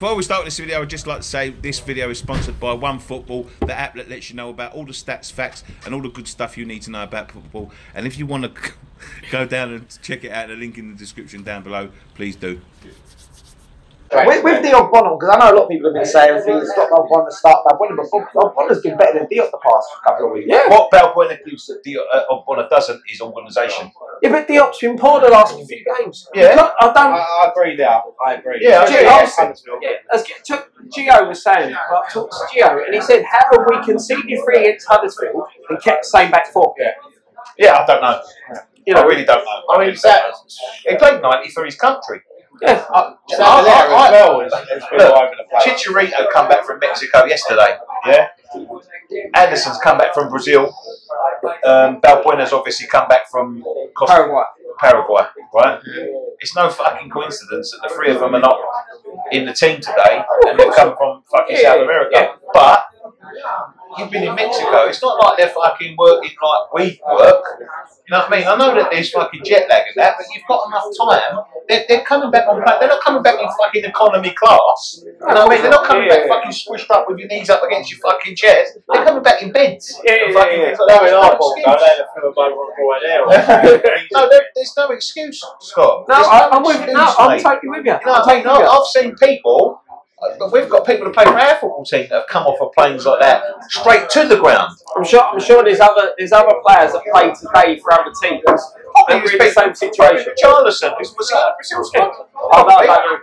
Before we start this video, I'd just like to say this video is sponsored by One Football, the app that lets you know about all the stats, facts, and all the good stuff you need to know about football. And if you want to go down and check it out, the link in the description down below, please do. With, with Diop Ogbonna, because I know a lot of people have been saying things, stop Ogbonna, start Balbuena, but Ogbonna's been better than Diop the past couple of weeks. Yeah. What Balbuena gives that Diop, uh, Bonham doesn't is organisation. Yeah, but Diop's been poor the last few games. Yeah. Look, I don't. I, I agree there. I agree. Yeah, I Gio, agree, yeah. was- yeah, as G- Gio was saying, I talked to Gio, and he said, "How have we conceded three against Huddersfield and kept the same back four?" Yeah. Yeah, I don't know. You I really don't know. I mean, Sat, He played 90 for his country. yeah. I, Sat I- there I- well has, has Look, all over the place. Chicharito come back from Mexico yesterday. Yeah. Anderson's come back from Brazil. Um, Balbuena's obviously come back from Costa Paraguay. Paraguay, right? Mm-hmm. It's no fucking coincidence that the three of them are not in the team today and they've come from fucking South America. But you've been in Mexico. It's not like they're fucking working like we work. You know what I mean? I know that there's fucking jet lag and that, but you've got enough time. They're, they're coming back on. They're not coming back in fucking economy class. You know what I mean? They're not coming Yeah, back yeah. fucking squished up with your knees up against your fucking chairs. They're coming back in beds. Yeah, yeah, fucking yeah. like. No, There's no excuse. there for a moment boy there. No, there, there's no excuse, Scott. No, There's I, I'm with excuse, no, I'm mate. totally with you. You know I'm what I mean? totally with I- you. I've seen people, Uh, but we've got people that play for our football team that have come off of planes like that straight to the ground. I'm sure. I'm sure there's other there's other players that play today for other teams. Probably the same situation. Richarlison, was was he out of Brazil? Scott? Oh, I don't,